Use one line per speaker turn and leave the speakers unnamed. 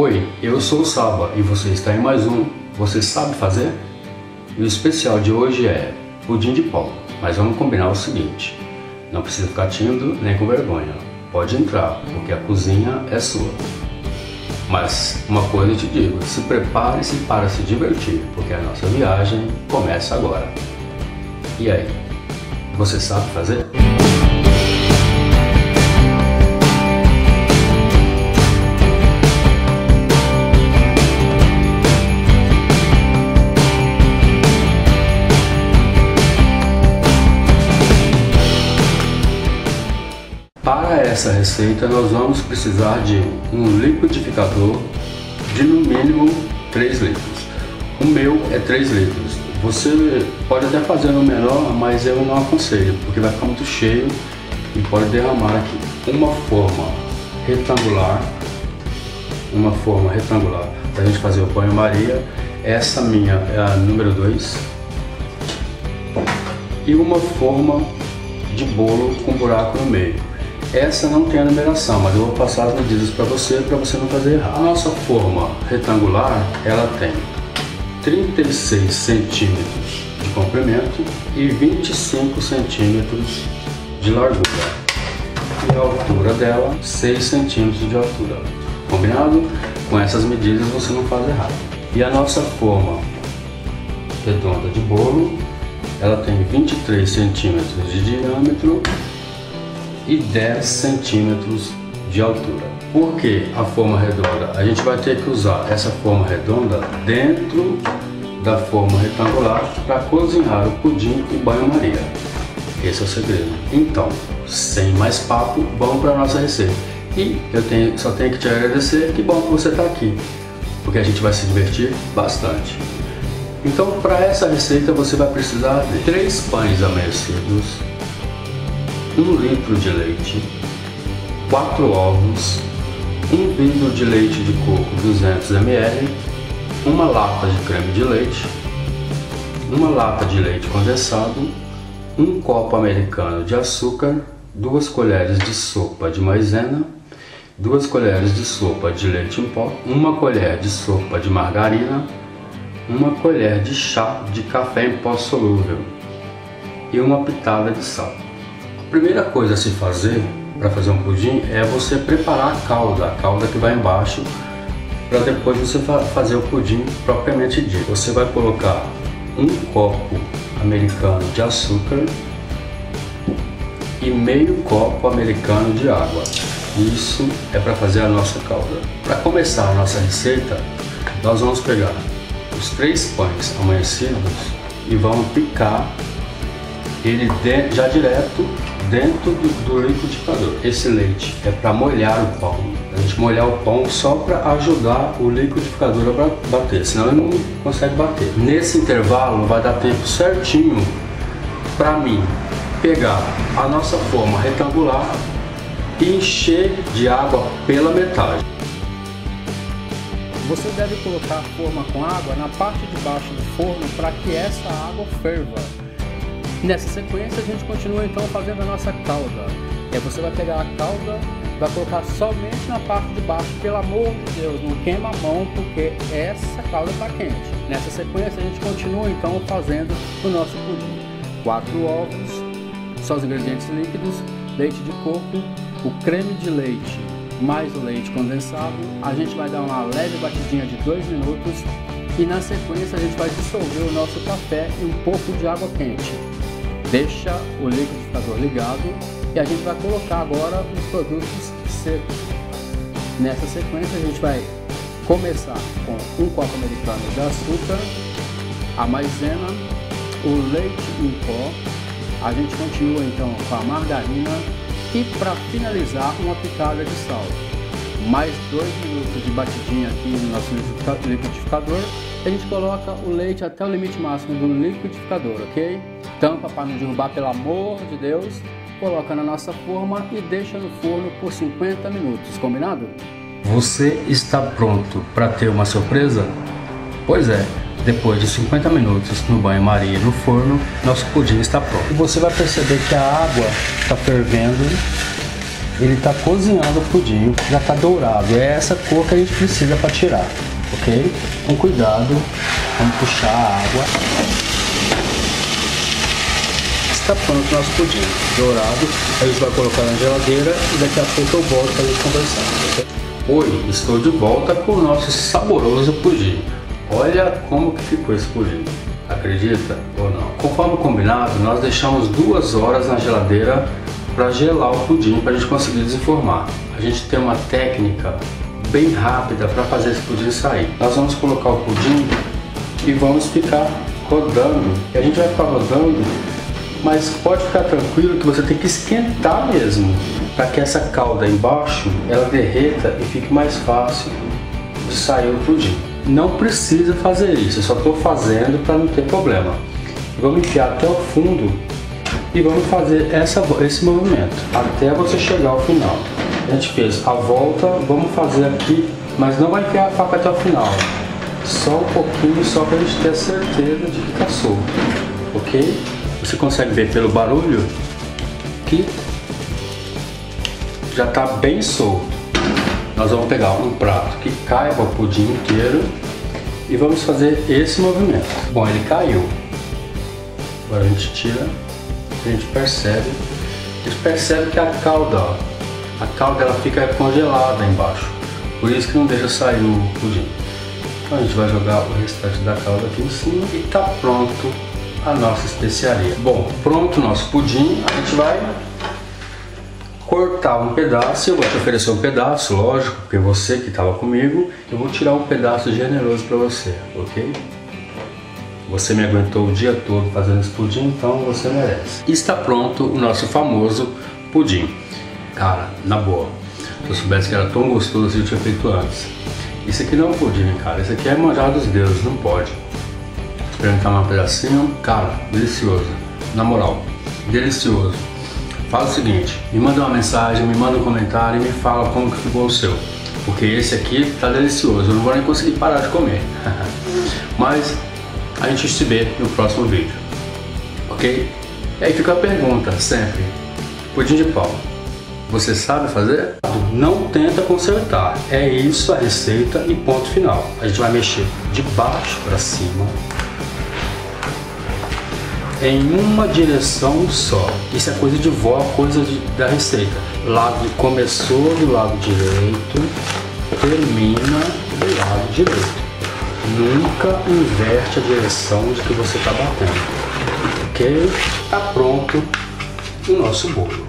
Oi, eu sou o Saba e você está em mais um Você Sabe Fazer? E o especial de hoje é pudim de pão, mas vamos combinar o seguinte, não precisa ficar tímido nem com vergonha, pode entrar, porque a cozinha é sua. Mas uma coisa eu te digo, se prepare-se para se divertir, porque a nossa viagem começa agora. E aí, você sabe fazer? Para essa receita nós vamos precisar de um liquidificador de no mínimo 3 litros. O meu é 3 litros. Você pode até fazer no menor, mas eu não aconselho, porque vai ficar muito cheio e pode derramar aqui. Uma forma retangular, uma forma retangular para a gente fazer o banho-maria. Essa minha é a número 2. E uma forma de bolo com buraco no meio. Essa não tem a numeração, mas eu vou passar as medidas para você, para você não fazer errado. A nossa forma retangular, ela tem 36 centímetros de comprimento e 25 centímetros de largura. E a altura dela, 6 centímetros de altura. Combinado? Com essas medidas você não faz errado. E a nossa forma redonda de bolo, ela tem 23 centímetros de diâmetro e 10 centímetros de altura. Por que a forma redonda? A gente vai ter que usar essa forma redonda dentro da forma retangular para cozinhar o pudim e banho-maria. Esse é o segredo. Então, sem mais papo, vamos para a nossa receita. E eu tenho, só tenho que te agradecer, que bom que você está aqui, porque a gente vai se divertir bastante. Então, para essa receita, você vai precisar de três pães amanhecidos, 1 litro de leite, 4 ovos, 1 vidro de leite de coco 200 ml, uma lata de creme de leite, uma lata de leite condensado, um copo americano de açúcar, 2 colheres de sopa de maisena, 2 colheres de sopa de leite em pó, uma colher de sopa de margarina, uma colher de chá de café em pó solúvel e uma pitada de sal. Primeira coisa a se fazer para fazer um pudim é você preparar a calda, a calda que vai embaixo, para depois você fazer o pudim propriamente dito. Você vai colocar um copo americano de açúcar e meio copo americano de água. Isso é para fazer a nossa calda. Para começar a nossa receita, nós vamos pegar os três pães amanhecidos e vamos picar ele já direto dentro do, do liquidificador. Esse leite é para molhar o pão. A gente molhar o pão só para ajudar o liquidificador a bater, senão ele não consegue bater. Nesse intervalo vai dar tempo certinho para mim pegar a nossa forma retangular e encher de água pela metade.
Você deve colocar a forma com água na parte de baixo do forno para que essa água ferva. Nessa sequência, a gente continua então fazendo a nossa calda. É você vai pegar a calda, vai colocar somente na parte de baixo, pelo amor de Deus, não queima a mão porque essa calda está quente. Nessa sequência, a gente continua então fazendo o nosso pudim. Quatro ovos, só os ingredientes líquidos, leite de coco, o creme de leite mais o leite condensado. A gente vai dar uma leve batidinha de dois minutos e na sequência a gente vai dissolver o nosso café em um pouco de água quente deixa o liquidificador ligado e a gente vai colocar agora os produtos secos. Nessa sequência a gente vai começar com um copo americano de açúcar, a maisena, o leite em pó, a gente continua então com a margarina e para finalizar uma pitada de sal. Mais dois minutos de batidinha aqui no nosso liquidificador a gente coloca o leite até o limite máximo do liquidificador, ok? Tampa para não derrubar, pelo amor de Deus. Coloca na nossa forma e deixa no forno por 50 minutos, combinado?
Você está pronto para ter uma surpresa? Pois é, depois de 50 minutos no banho-maria no forno, nosso pudim está pronto. E você vai perceber que a água está fervendo
ele está cozinhando o pudim, já está dourado. É essa cor que a gente precisa para tirar, ok? Com cuidado, vamos puxar a água. Está pronto o nosso pudim, dourado. A gente vai colocar na geladeira e daqui a pouco eu volto para a gente conversar. Okay?
Oi, estou de volta com o nosso saboroso pudim. Olha como que ficou esse pudim. Acredita ou não? Conforme combinado, nós deixamos duas horas na geladeira para gelar o pudim para a gente conseguir desenformar. A gente tem uma técnica bem rápida para fazer esse pudim sair. Nós vamos colocar o pudim e vamos ficar rodando. A gente vai ficar rodando, mas pode ficar tranquilo que você tem que esquentar mesmo para que essa calda embaixo ela derreta e fique mais fácil de sair o pudim. Não precisa fazer isso, eu só estou fazendo para não ter problema. Vamos enfiar até o fundo e vamos fazer essa, esse movimento até você chegar ao final. A gente fez a volta, vamos fazer aqui, mas não vai enfiar a faca até o final. Só um pouquinho, só para a gente ter certeza de que está solto, ok? Você consegue ver pelo barulho que já está bem solto nós vamos pegar um prato que caiba o pudim inteiro e vamos fazer esse movimento. Bom, ele caiu. Agora a gente tira, a gente percebe, a gente percebe que a calda, ó, a calda ela fica congelada embaixo, por isso que não deixa sair o pudim. Então a gente vai jogar o restante da calda aqui em cima e está pronto a nossa especiaria. Bom, pronto o nosso pudim, a gente vai cortar um pedaço, eu vou te oferecer um pedaço, lógico, porque você que estava comigo, eu vou tirar um pedaço generoso para você, ok? Você me aguentou o dia todo fazendo esse pudim, então você merece. Está pronto o nosso famoso pudim. Cara, na boa, se eu soubesse que era tão gostoso assim, eu tinha feito antes. Isso aqui não é um pudim, cara, isso aqui é manjar dos deuses, não pode. Experimentar um pedacinho, cara, delicioso. Na moral, delicioso faz o seguinte, me manda uma mensagem, me manda um comentário e me fala como que ficou o seu. Porque esse aqui tá delicioso, eu não vou nem conseguir parar de comer. Mas a gente se vê no próximo vídeo. Ok? E aí fica a pergunta sempre. Pudim de pau. Você sabe fazer? Não tenta consertar. É isso a receita e ponto final. A gente vai mexer de baixo para cima em uma direção só. Isso é coisa de vó, coisa de, da receita. Lado começou do lado direito, termina do lado direito. Nunca inverte a direção de que você está batendo. Ok? Está pronto o nosso bolo.